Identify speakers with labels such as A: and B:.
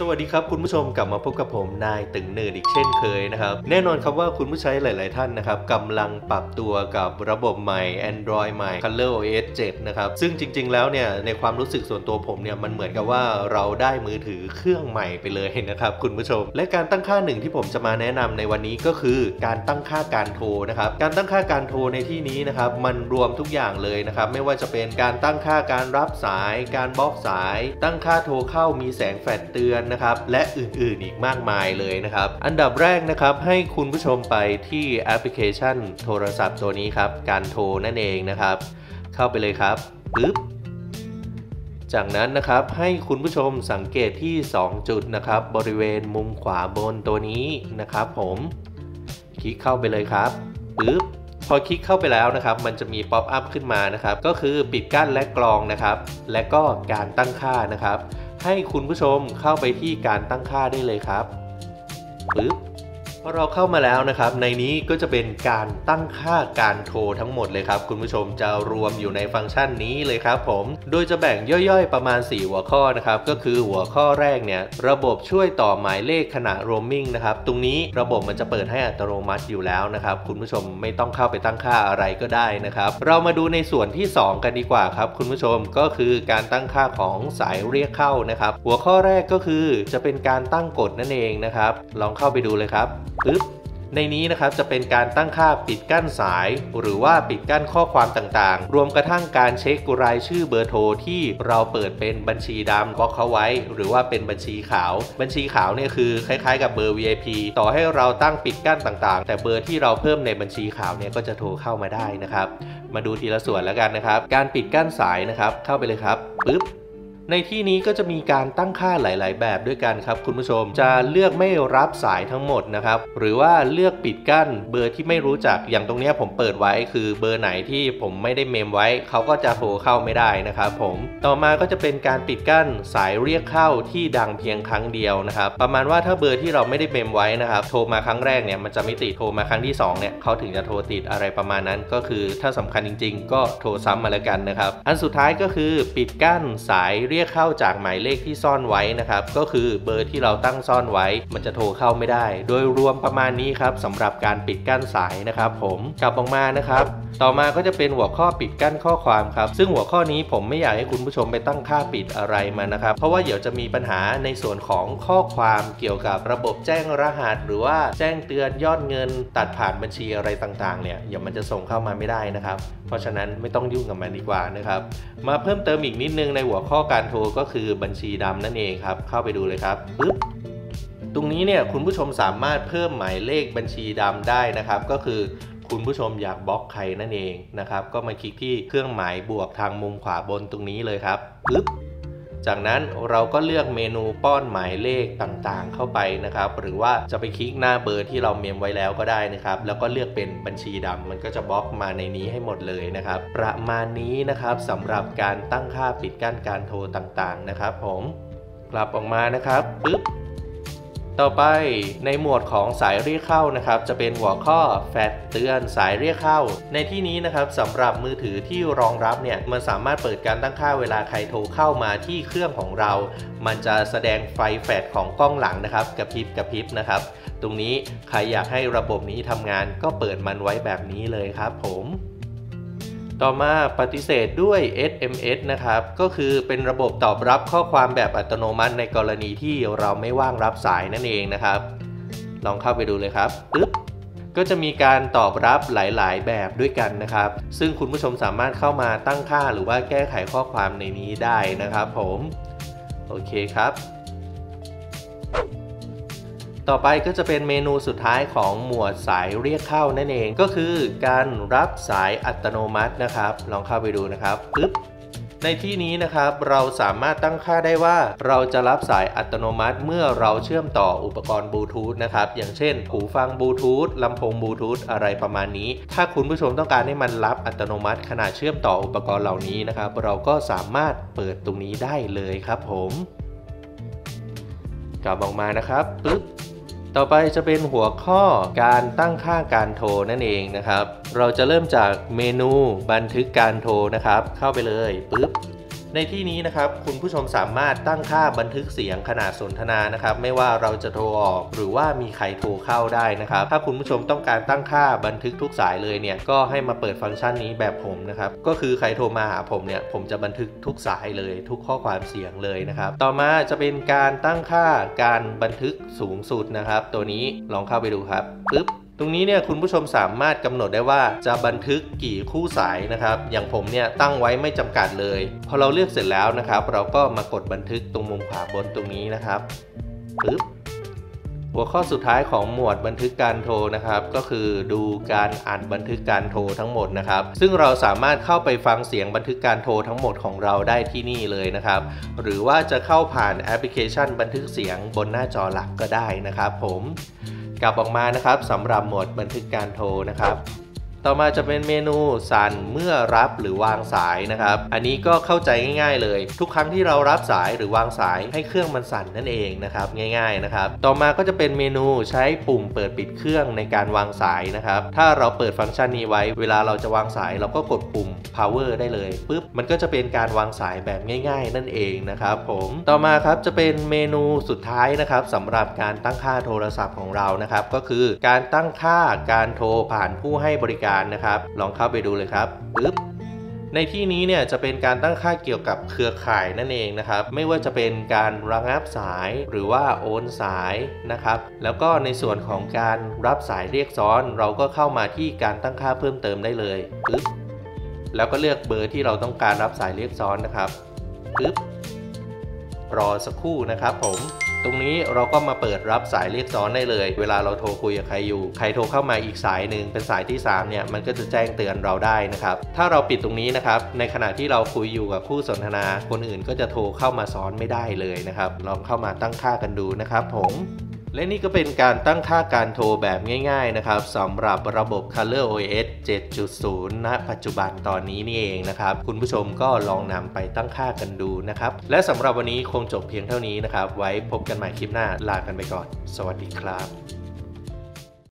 A: สวัสดีครับคุณผู้ชมกลับมาพบกับผมนายตึงเนิร์ดอีกเช่นเคยนะครับ แน่นอนครับว่าคุณผู้ใช้หลาย ๆ ท่านนะครับกำลังปรับตัวกับระบบใหม่ Android ใหม่ Color OS 7 นะครับ ซึ่งจริง ๆ แล้วเนี่ยในความรู้สึกส่วนตัวผมเนี่ยมันเหมือนกับว่าเราได้มือถือเครื่องใหม่ไปเลยนะครับคุณผู้ชม และการตั้งค่าหนึ่งที่ผมจะมาแนะนำในวันนี้ก็คือการตั้งค่าการโทรนะครับการตั้งค่าการโทรในที่นี้นะครับมันรวมทุกอย่างเลยนะครับไม่ว่าจะเป็นการตั้งค่าการรับสาย การบล็อกสาย ตั้งค่าโทรเข้ามีแสงแฟลชเตือนนะครับ และอื่นๆอีกมากมายเลยนะครับ อันดับแรกนะครับให้คุณผู้ชมไปที่แอปพลิเคชันโทรศัพท์ตัวนี้ครับ การโทรนั่นเองนะครับ เข้าไปเลยครับปึ๊บจากนั้นนะครับให้คุณผู้ชมสังเกตที่ 2 จุดนะครับ บริเวณมุมขวาบนตัวนี้นะครับ ผมคลิกเข้าไปเลยครับปึ๊บพอคลิกเข้าไปแล้วนะครับ มันจะมี pop-up ขึ้นมานะครับ ก็คือปิดกั้นและกรองนะครับ และก็การตั้งค่านะครับ ให้คุณผู้ชมเข้าไปที่การตั้งค่าได้เลยครับปึ๊บ พอเราเข้ามาแล้วนะครับ ในนี้ก็จะเป็นการตั้งค่าการโทรทั้งหมดเลยครับ คุณผู้ชมจะรวมอยู่ในฟังก์ชันนี้เลยครับผม โดยจะแบ่งย่อยๆ ประมาณ 4 หัวข้อนะครับ ก็คือหัวข้อแรกเนี่ย ระบบช่วยต่อหมายเลขขณะ roaming นะครับ ตรงนี้ระบบมันจะเปิดให้อัตโนมัติอยู่แล้วนะครับ คุณผู้ชมไม่ต้องเข้าไปตั้งค่าอะไรก็ได้นะครับ เรามาดูในส่วนที่ 2 กันดีกว่าครับคุณผู้ชมก็คือการตั้งค่าของสายเรียกเข้านะครับ หัวข้อแรกก็คือจะเป็นการตั้งกฎนั่นเองนะครับ ลองเข้าไปดูเลยครับปึ๊บในนี้นะครับจะเป็นการตั้งค่าปิดกั้นสาย หรือว่าปิดกั้นข้อความต่างๆ รวมกระทั่งการเช็ครายชื่อเบอร์โทรที่เราเปิดเป็นบัญชีดำบล็อกเขาไว้ หรือว่าเป็นบัญชีขาว บัญชีขาวเนี่ยคือคล้ายๆกับเบอร์ VIP ต่อให้เราตั้งปิดกั้นต่างๆ แต่เบอร์ที่เราเพิ่มในบัญชีขาวเนี่ยก็จะโทรเข้ามาได้นะครับ มาดูทีละส่วนแล้วกันนะครับ การปิดกั้นสายนะครับเข้าไปเลยครับปึ๊บ ในที่นี้ก็จะมีการตั้งค่าหลาย ๆ แบบด้วยกันครับคุณผู้ชม จะเลือกไม่รับสายทั้งหมดนะครับ หรือว่าเลือกปิดกั้นเบอร์ที่ไม่รู้จัก อย่างตรงนี้ผมเปิดไว้คือเบอร์ไหนที่ผมไม่ได้เมมไว้ เขาก็จะโทรเข้าไม่ได้นะครับผม ต่อมาก็จะเป็นการปิดกั้นสายเรียกเข้าที่ดังเพียงครั้งเดียวนะครับ ประมาณว่าถ้าเบอร์ที่เราไม่ได้เมมไว้นะครับ โทรมาครั้งแรกเนี่ยมันจะไม่ติด โทรมาครั้งที่สองเนี่ยเขาถึงจะโทรติดอะไรประมาณนั้น ก็คือถ้าสำคัญจริง ๆ ก็โทรซ้ำมาแล้วกันนะครับ อันสุดท้ายก็คือปิดกั้นสายเรียกเข้าจากหมายเลขที่ซ่อนไว้นะครับ ก็คือเบอร์ที่เราตั้งซ่อนไว้ มันจะโทรเข้าไม่ได้ โดยรวมประมาณนี้ครับสำหรับการปิดกั้นสายนะครับผมกลับออกมานะครับ ต่อมาก็จะเป็นหัวข้อปิดกั้นข้อความครับ ซึ่งหัวข้อนี้ผมไม่อยากให้คุณผู้ชมไปตั้งค่าปิดอะไรมานะครับ เพราะว่าเดี๋ยวจะมีปัญหาในส่วนของข้อความเกี่ยวกับระบบแจ้งรหัส หรือว่าแจ้งเตือนยอดเงิน ตัดผ่านบัญชีอะไรต่างๆเนี่ยเดี๋ยวมันจะส่งเข้ามาไม่ได้นะครับ เพราะฉะนั้นไม่ต้องยุ่งกับมันดีกว่านะครับมาเพิ่มเติมอีกนิดนึงในหัวข้อการโทรก็คือบัญชีดำนั่นเองครับ เข้าไปดูเลยครับปึ๊บตรงนี้เนี่ยคุณผู้ชมสามารถเพิ่มหมายเลขบัญชีดำได้นะครับ ก็คือคุณผู้ชมอยากบล็อกใครนั่นเองนะครับ ก็มาคลิกที่เครื่องหมายบวกทางมุมขวาบนตรงนี้เลยครับปึ๊บ จากนั้นเราก็เลือกเมนูป้อนหมายเลขต่างๆ เข้าไปนะครับ หรือว่าจะไปคลิกหน้าเบอร์ที่เราเมมไว้แล้วก็ได้นะครับ แล้วก็เลือกเป็นบัญชีดำมันก็จะบล็อกมาในนี้ให้หมดเลยนะครับ ประมาณนี้นะครับสำหรับการตั้งค่าปิดกั้นการโทรต่างๆนะครับ ผมกลับออกมานะครับปึ๊บ ต่อไปในหมวดของสายเรียกเข้านะครับจะเป็นหัวข้อแฟลชเตือนสายเรียกเข้า ในที่นี้นะครับสำหรับมือถือที่รองรับเนี่ยมันสามารถเปิดการตั้งค่าเวลาใครโทรเข้ามาที่เครื่องของเรา มันจะแสดงไฟแฟลชของกล้องหลังนะครับกระพริบกระพริบนะครับ ตรงนี้ใครอยากให้ระบบนี้ทำงานก็เปิดมันไว้แบบนี้เลยครับผม ต่อมาปฏิเสธด้วย SMS นะครับ ก็คือเป็นระบบตอบรับข้อความแบบอัตโนมัติในกรณีที่เราไม่ว่างรับสายนั่นเองนะครับ ลองเข้าไปดูเลยครับปึ๊บก็จะมีการตอบรับหลาย ๆ แบบด้วยกันนะครับ ซึ่งคุณผู้ชมสามารถเข้ามาตั้งค่าหรือว่าแก้ไขข้อความในนี้ได้นะครับผม โอเคครับ ต่อไปก็จะเป็นเมนูสุดท้ายของหมวดสายเรียกเข้านั่นเอง ก็คือการรับสายอัตโนมัตินะครับ ลองเข้าไปดูนะครับปึ๊บในที่นี้นะครับเราสามารถตั้งค่าได้ว่า เราจะรับสายอัตโนมัติเมื่อเราเชื่อมต่ออุปกรณ์บลูทูธนะครับอย่างเช่น หูฟังบลูทูธลำโพงบลูทูธอะไรประมาณนี้ ถ้าคุณผู้ชมต้องการให้มันรับอัตโนมัติ ขณะเชื่อมต่ออุปกรณ์เหล่านี้นะครับเราก็สามารถเปิดตรงนี้ได้เลยครับผม กลับออกมานะครับปึ๊บ ต่อไปจะเป็นหัวข้อการตั้งค่าการโทรนั่นเองนะครับ เราจะเริ่มจากเมนูบันทึกการโทรนะครับ เข้าไปเลยปึ๊บ ในที่นี้นะครับคุณผู้ชมสามารถตั้งค่าบันทึกเสียงขณะสนทนานะครับไม่ว่าเราจะโทรออกหรือว่ามีใครโทรเข้าได้นะครับ ถ้าคุณผู้ชมต้องการตั้งค่าบันทึกทุกสายเลยเนี่ยก็ให้มาเปิดฟังก์ชันนี้แบบผมนะครับก็คือใครโทรมาหาผมเนี่ยผมจะบันทึกทุกสายเลย ทุกข้อความเสียงเลยนะครับต่อมาจะเป็นการตั้งค่าการบันทึกสูงสุดนะครับ ตัวนี้ลองเข้าไปดูครับปึ๊บ ตรงนี้เนี่ยคุณผู้ชมสามารถกำหนดได้ว่าจะบันทึกกี่คู่สายนะครับ อย่างผมเนี่ยตั้งไว้ไม่จำกัดเลย พอเราเลือกเสร็จแล้วนะครับ เราก็มากดบันทึกตรงมุมขวาบนตรงนี้นะครับปึ๊บหัวข้อสุดท้ายของหมวดบันทึกการโทรนะครับ ก็คือดูการอ่านบันทึกการโทรทั้งหมดนะครับ ซึ่งเราสามารถเข้าไปฟังเสียงบันทึกการโทรทั้งหมดของเราได้ที่นี่เลยนะครับ หรือว่าจะเข้าผ่านแอปพลิเคชันบันทึกเสียงบนหน้าจอหลักก็ได้นะครับ ผม กลับออกมานะครับสำหรับหมดบันทึกการโทรนะครับ ต่อมาจะเป็นเมนูสั่นเมื่อรับหรือวางสายนะครับ อันนี้ก็เข้าใจง่าย ๆ เลย ทุกครั้งที่เรารับสายหรือวางสายให้เครื่องมันสั่นนั่นเองนะครับง่าย ๆนะครับ ต่อมาก็จะเป็นเมนูใช้ปุ่มเปิดปิดเครื่องในการวางสายนะครับ ถ้าเราเปิดฟังก์ชันนี้ไว้ เวลาเราจะวางสายเราก็กดปุ่ม power ได้เลยปุ๊บมันก็จะเป็นการวางสายแบบง่าย ๆ นั่นเองนะครับ ผมต่อมาครับจะเป็นเมนูสุดท้ายนะครับสำหรับการตั้งค่าโทรศัพท์ของเรานะครับก็คือการตั้งค่าการโทรผ่านผู้ให้บริการนะครับ ลองเข้าไปดูเลยครับปึ๊บในที่นี้เนี่ยจะเป็นการตั้งค่าเกี่ยวกับเครือข่ายนั่นเองนะครับ ไม่ว่าจะเป็นการระงับสายหรือว่าโอนสายนะครับ แล้วก็ในส่วนของการรับสายเรียกซ้อน เราก็เข้ามาที่การตั้งค่าเพิ่มเติมได้เลยปึ๊บแล้วก็เลือกเบอร์ที่เราต้องการรับสายเรียกซ้อนนะครับปึ๊บ รอสักครู่นะครับผมตรงนี้เราก็มาเปิดรับสายเรียกซ้อนได้เลย เวลาเราโทรคุยกับใครอยู่ ใครโทรเข้ามาอีกสายหนึ่งเป็นสายที่ 3 เนี่ย มันก็จะแจ้งเตือนเราได้นะครับ ถ้าเราปิดตรงนี้นะครับ ในขณะที่เราคุยอยู่กับผู้สนทนา คนอื่นก็จะโทรเข้ามาซ้อนไม่ได้เลยนะครับ ลองเข้ามาตั้งค่ากันดูนะครับผม และนี่ก็เป็นการตั้งค่าการโทรแบบง่ายๆนะครับสำหรับระบบ Color OS 7.0 ณ ปัจจุบันตอนนี้นี่เองนะครับ คุณผู้ชมก็ลองนำไปตั้งค่ากันดูนะครับ และสำหรับวันนี้คงจบเพียงเท่านี้นะครับ ไว้พบกันใหม่คลิปหน้าลากันไปก่อน สวัสดีครับ